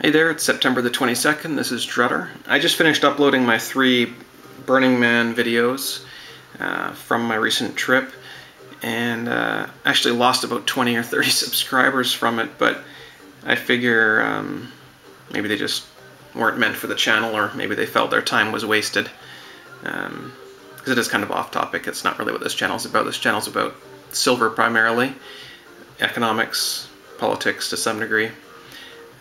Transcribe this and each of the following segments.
Hey there, it's September the 22nd. This is D Rutter. I just finished uploading my three Burning Man videos uh, from my recent trip and uh, actually lost about 20 or 30 subscribers from it, but I figure um, maybe they just weren't meant for the channel or maybe they felt their time was wasted. Because um, it is kind of off topic. It's not really what this channel is about. This channel is about silver primarily, economics, politics to some degree,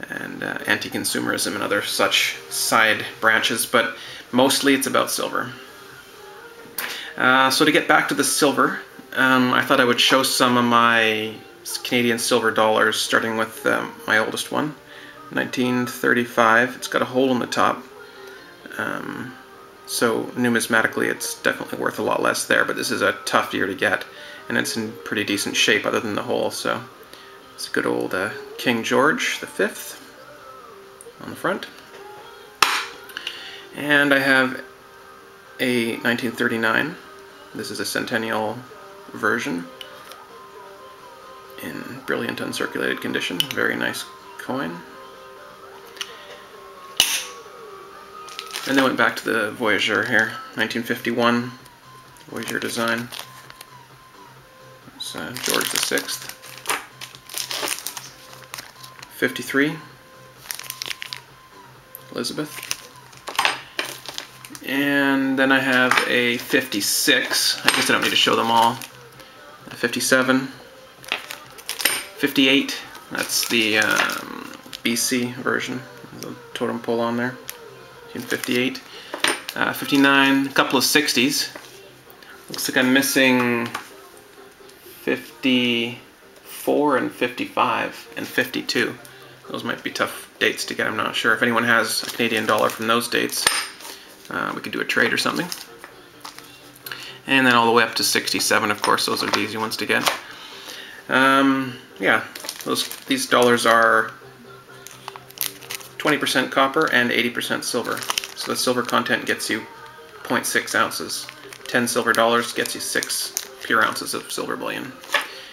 and uh, anti-consumerism and other such side branches, but mostly it's about silver. Uh, so to get back to the silver, um, I thought I would show some of my Canadian silver dollars, starting with um, my oldest one, 1935. It's got a hole in the top. Um, so numismatically it's definitely worth a lot less there, but this is a tough year to get, and it's in pretty decent shape other than the hole, so it's good old uh, King George V on the front. And I have a 1939. This is a centennial version in brilliant uncirculated condition. Very nice coin. And then went back to the Voyageur here, 1951 Voyageur design. It's uh, George VI. 53, Elizabeth. And then I have a 56. I guess I don't need to show them all. A 57. 58. That's the um, BC version. The totem pole on there. 1958. Uh, 59. A couple of 60s. Looks like I'm missing 54 and 55 and 52. Those might be tough dates to get, I'm not sure. If anyone has a Canadian dollar from those dates, uh, we could do a trade or something. And then all the way up to 67, of course, those are the easy ones to get. Um, yeah, those these dollars are 20% copper and 80% silver. So the silver content gets you 0.6 ounces. 10 silver dollars gets you 6 pure ounces of silver bullion.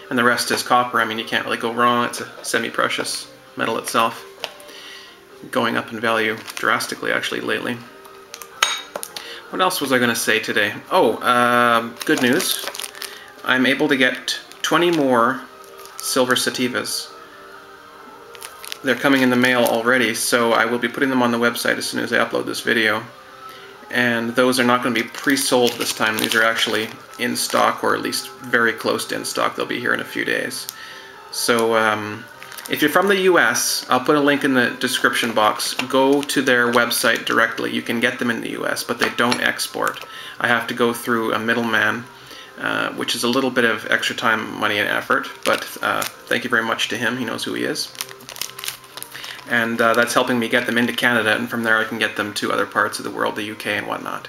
And the rest is copper. I mean, you can't really go wrong. It's a semi-precious metal itself going up in value drastically actually lately. What else was I going to say today? Oh, uh, good news. I'm able to get 20 more silver sativas. They're coming in the mail already, so I will be putting them on the website as soon as I upload this video. And those are not going to be pre-sold this time. These are actually in stock, or at least very close to in stock. They'll be here in a few days. So, um, if you're from the US, I'll put a link in the description box. Go to their website directly. You can get them in the US, but they don't export. I have to go through a middleman, uh, which is a little bit of extra time, money, and effort, but uh, thank you very much to him. He knows who he is. And uh, that's helping me get them into Canada, and from there I can get them to other parts of the world, the UK and whatnot.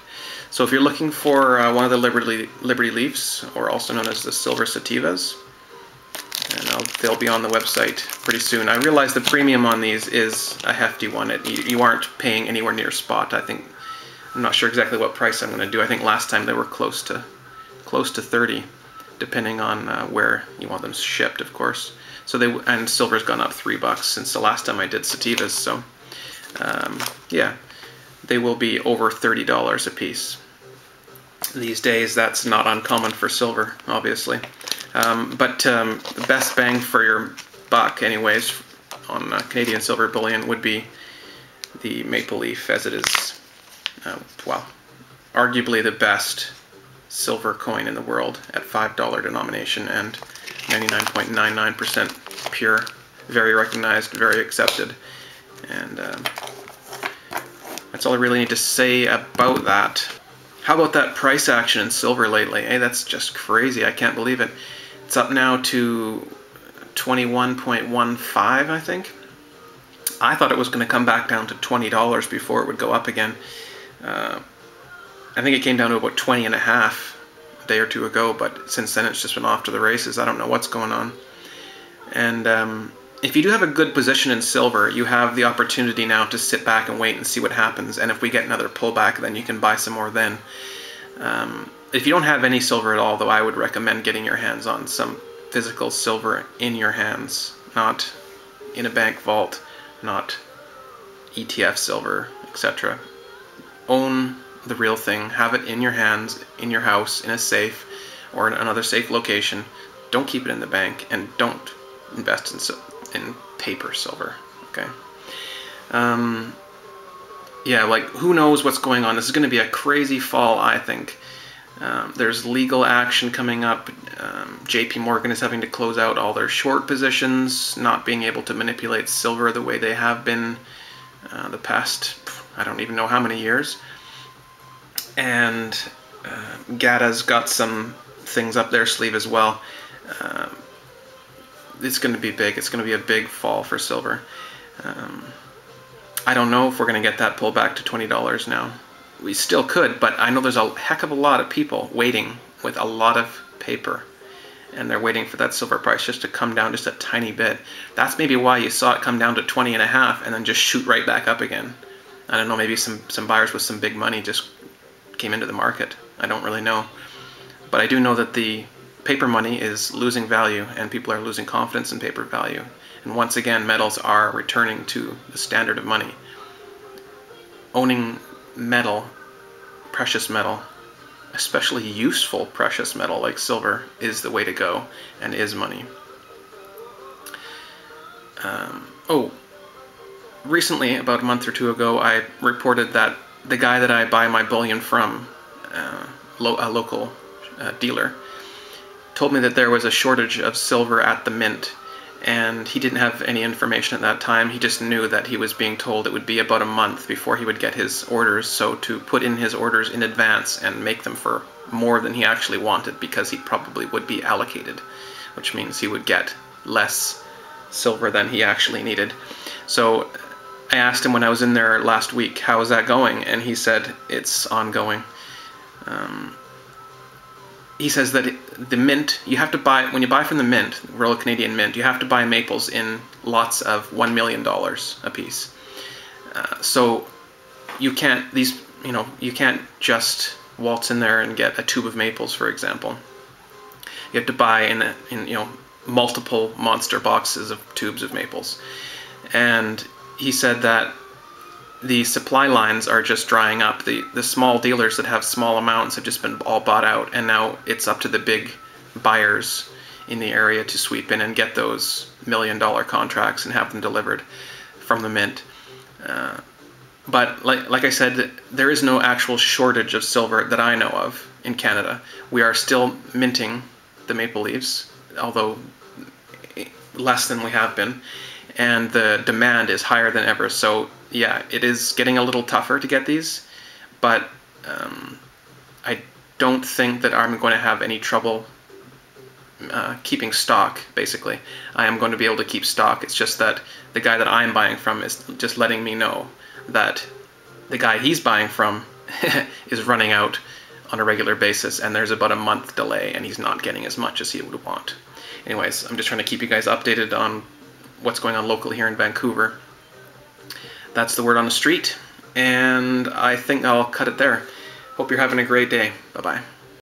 So if you're looking for uh, one of the Liberty, Liberty Leafs, or also known as the Silver Sativas, and I'll, they'll be on the website pretty soon. I realize the premium on these is a hefty one. It, you, you, aren't paying anywhere near spot. I think I'm not sure exactly what price I'm going to do. I think last time they were close to close to 30, depending on uh, where you want them shipped, of course. So they and silver's gone up three bucks since the last time I did sativas. So um, yeah, they will be over thirty dollars a piece. These days, that's not uncommon for silver, obviously. Um, but um, the best bang for your buck, anyways, on uh, Canadian silver bullion would be the Maple Leaf, as it is, uh, well, arguably the best silver coin in the world at $5 denomination and 99.99% pure. Very recognized, very accepted. And um, that's all I really need to say about that. How about that price action in silver lately? Hey, that's just crazy. I can't believe it. It's up now to 21.15, I think. I thought it was going to come back down to $20 before it would go up again. Uh, I think it came down to about 20 and a half a day or two ago, but since then it's just been off to the races. I don't know what's going on. And um, if you do have a good position in silver, you have the opportunity now to sit back and wait and see what happens. And if we get another pullback, then you can buy some more then. Um, if you don't have any silver at all, though, I would recommend getting your hands on some physical silver in your hands, not in a bank vault, not ETF silver, etc. Own the real thing. Have it in your hands, in your house, in a safe, or in another safe location. Don't keep it in the bank, and don't invest in in paper silver. Okay. Um, yeah, like who knows what's going on? This is going to be a crazy fall, I think. Um, there's legal action coming up. Um, JP Morgan is having to close out all their short positions, not being able to manipulate silver the way they have been uh, the past, I don't even know how many years. And uh, GATA's got some things up their sleeve as well. Uh, it's going to be big. It's going to be a big fall for silver. Um, I don't know if we're going to get that pullback to $20 now we still could, but I know there's a heck of a lot of people waiting with a lot of paper. And they're waiting for that silver price just to come down just a tiny bit. That's maybe why you saw it come down to 20 and a half and then just shoot right back up again. I don't know, maybe some, some buyers with some big money just came into the market. I don't really know. But I do know that the paper money is losing value and people are losing confidence in paper value. And once again, metals are returning to the standard of money. Owning metal, precious metal, especially useful precious metal like silver, is the way to go and is money. Um, oh, recently, about a month or two ago, I reported that the guy that I buy my bullion from, uh, lo a local uh, dealer, told me that there was a shortage of silver at the mint and he didn't have any information at that time. He just knew that he was being told it would be about a month before he would get his orders. So to put in his orders in advance and make them for more than he actually wanted because he probably would be allocated, which means he would get less silver than he actually needed. So I asked him when I was in there last week, how is that going? And he said it's ongoing. Um, he says that the mint you have to buy when you buy from the mint Royal Canadian Mint you have to buy maples in lots of one million dollars a piece. Uh, so you can't these you know you can't just waltz in there and get a tube of maples for example. You have to buy in, in you know multiple monster boxes of tubes of maples, and he said that the supply lines are just drying up. The the small dealers that have small amounts have just been all bought out, and now it's up to the big buyers in the area to sweep in and get those million dollar contracts and have them delivered from the mint. Uh, but like like I said, there is no actual shortage of silver that I know of in Canada. We are still minting the maple leaves, although less than we have been, and the demand is higher than ever. So yeah, it is getting a little tougher to get these, but um, I don't think that I'm going to have any trouble uh, keeping stock, basically. I am going to be able to keep stock. It's just that the guy that I'm buying from is just letting me know that the guy he's buying from is running out on a regular basis and there's about a month delay and he's not getting as much as he would want. Anyways, I'm just trying to keep you guys updated on what's going on locally here in Vancouver that's the word on the street. And I think I'll cut it there. Hope you're having a great day. Bye bye.